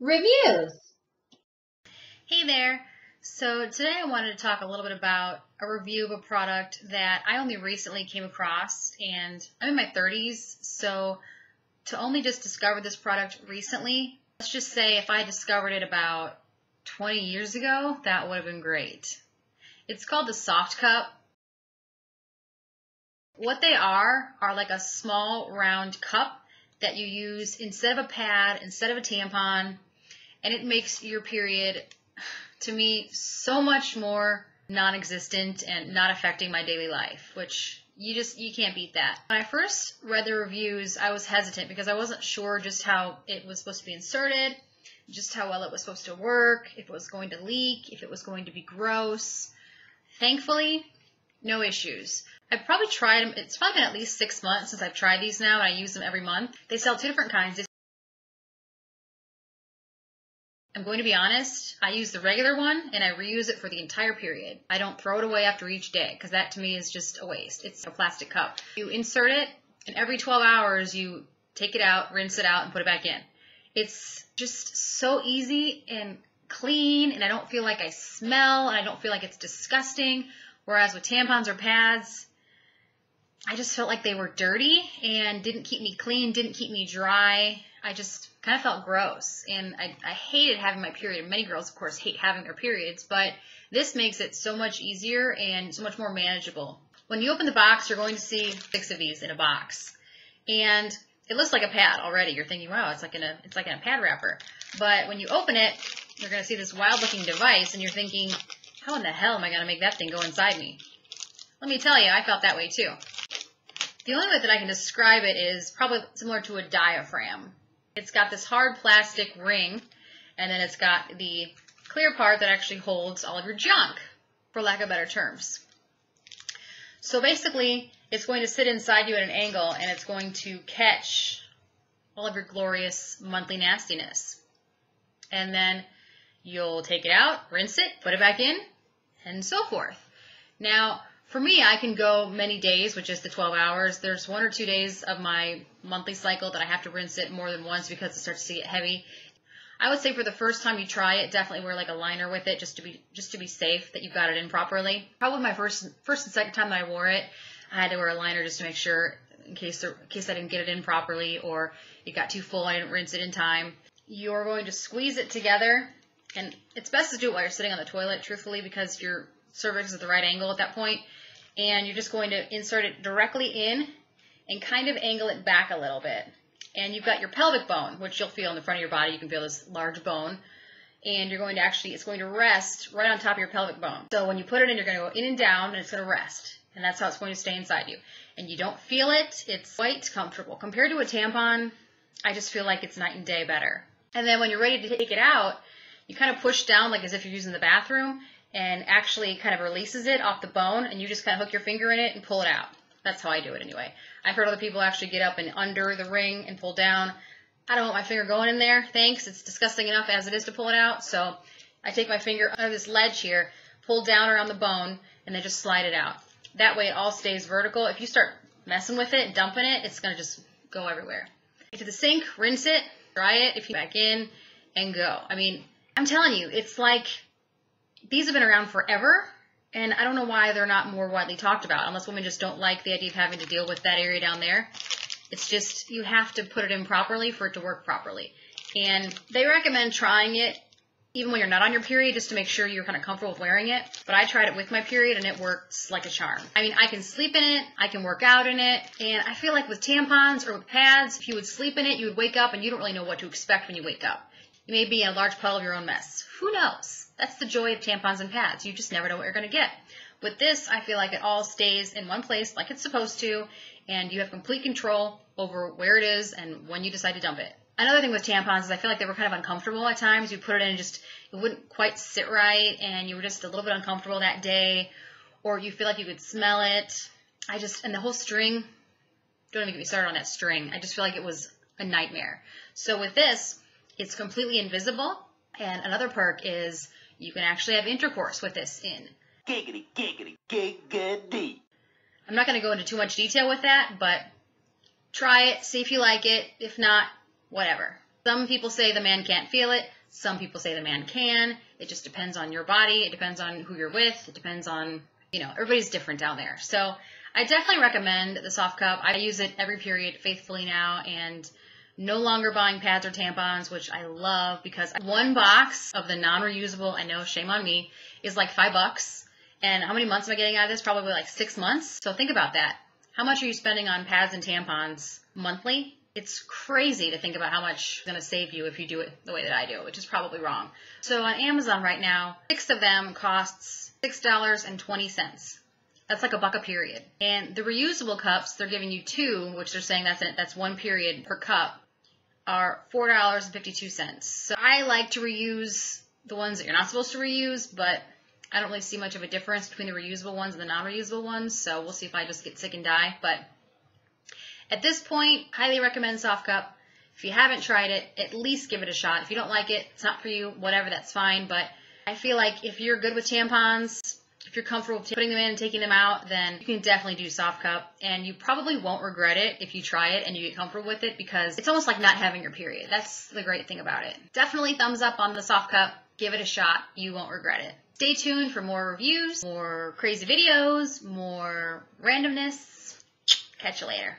Reviews. Hey there. So today I wanted to talk a little bit about a review of a product that I only recently came across and I'm in my 30s, so to only just discover this product recently, let's just say if I discovered it about 20 years ago, that would have been great. It's called the Softcup. What they are are like a small round cup that you use instead of a pad, instead of a tampon, and it makes your period to me so much more non-existent and not affecting my daily life, which you just you can't beat that. When I first read the reviews, I was hesitant because I wasn't sure just how it was supposed to be inserted, just how well it was supposed to work, if it was going to leak, if it was going to be gross. Thankfully, no issues. I've probably tried them. It's probably been at least six months since I've tried these now, and I use them every month. They sell two different kinds. I'm going to be honest, I use the regular one and I reuse it for the entire period. I don't throw it away after each day because that to me is just a waste. It's a plastic cup. You insert it and every 12 hours you take it out, rinse it out and put it back in. It's just so easy and clean and I don't feel like I smell and I don't feel like it's disgusting. Whereas with tampons or pads, I just felt like they were dirty and didn't keep me clean, didn't keep me dry. I just kind of felt gross and I, I hated having my period. Many girls, of course, hate having their periods, but this makes it so much easier and so much more manageable. When you open the box, you're going to see six of these in a box. And it looks like a pad already. You're thinking, wow, it's like in a, it's like in a pad wrapper. But when you open it, you're going to see this wild looking device and you're thinking, how in the hell am I going to make that thing go inside me? Let me tell you, I felt that way too. The only way that I can describe it is probably similar to a diaphragm. It's got this hard plastic ring, and then it's got the clear part that actually holds all of your junk, for lack of better terms. So basically, it's going to sit inside you at an angle, and it's going to catch all of your glorious monthly nastiness. And then you'll take it out, rinse it, put it back in, and so forth. Now, for me, I can go many days, which is the 12 hours. There's one or two days of my monthly cycle that I have to rinse it more than once because it starts to get heavy. I would say for the first time you try it, definitely wear like a liner with it just to be just to be safe that you've got it in properly. Probably my first first and second time that I wore it, I had to wear a liner just to make sure in case in case I didn't get it in properly or it got too full, I didn't rinse it in time. You're going to squeeze it together, and it's best to do it while you're sitting on the toilet, truthfully, because your cervix is at the right angle at that point and you're just going to insert it directly in and kind of angle it back a little bit. And you've got your pelvic bone, which you'll feel in the front of your body. You can feel this large bone. And you're going to actually, it's going to rest right on top of your pelvic bone. So when you put it in, you're going to go in and down, and it's going to rest. And that's how it's going to stay inside you. And you don't feel it. It's quite comfortable. Compared to a tampon, I just feel like it's night and day better. And then when you're ready to take it out, you kind of push down like as if you're using the bathroom, and actually kind of releases it off the bone and you just kind of hook your finger in it and pull it out. That's how I do it anyway. I've heard other people actually get up and under the ring and pull down. I don't want my finger going in there. Thanks. It's disgusting enough as it is to pull it out. So I take my finger under this ledge here, pull down around the bone, and then just slide it out. That way it all stays vertical. If you start messing with it, dumping it, it's going to just go everywhere. Get to the sink, rinse it, dry it, if you back in, and go. I mean, I'm telling you, it's like these have been around forever, and I don't know why they're not more widely talked about, unless women just don't like the idea of having to deal with that area down there. It's just, you have to put it in properly for it to work properly. And they recommend trying it even when you're not on your period just to make sure you're kind of comfortable with wearing it. But I tried it with my period and it works like a charm. I mean, I can sleep in it, I can work out in it, and I feel like with tampons or with pads, if you would sleep in it, you would wake up and you don't really know what to expect when you wake up. You may be in a large puddle of your own mess. Who knows? That's the joy of tampons and pads. You just never know what you're going to get. With this, I feel like it all stays in one place like it's supposed to, and you have complete control over where it is and when you decide to dump it. Another thing with tampons is I feel like they were kind of uncomfortable at times. You put it in and just, it wouldn't quite sit right, and you were just a little bit uncomfortable that day, or you feel like you could smell it. I just, and the whole string, don't even get me started on that string. I just feel like it was a nightmare. So with this, it's completely invisible, and another perk is you can actually have intercourse with this in. Giggity, giggity, giggity. I'm not going to go into too much detail with that, but try it, see if you like it. If not, whatever. Some people say the man can't feel it. Some people say the man can. It just depends on your body. It depends on who you're with. It depends on, you know, everybody's different down there. So I definitely recommend the Softcup. I use it every period faithfully now and no longer buying pads or tampons, which I love because one box of the non-reusable, I know, shame on me, is like five bucks. And how many months am I getting out of this? Probably like six months. So think about that. How much are you spending on pads and tampons monthly? It's crazy to think about how much it's going to save you if you do it the way that I do, which is probably wrong. So on Amazon right now, six of them costs $6.20. That's like a buck a period. And the reusable cups, they're giving you two, which they're saying that's that's one period per cup, are $4.52. So I like to reuse the ones that you're not supposed to reuse, but I don't really see much of a difference between the reusable ones and the non-reusable ones, so we'll see if I just get sick and die. But at this point, highly recommend Softcup. If you haven't tried it, at least give it a shot. If you don't like it, it's not for you, whatever, that's fine. But I feel like if you're good with tampons, if you're comfortable putting them in and taking them out, then you can definitely do Softcup. And you probably won't regret it if you try it and you get comfortable with it because it's almost like not having your period. That's the great thing about it. Definitely thumbs up on the Softcup. Give it a shot. You won't regret it. Stay tuned for more reviews, more crazy videos, more randomness. Catch you later.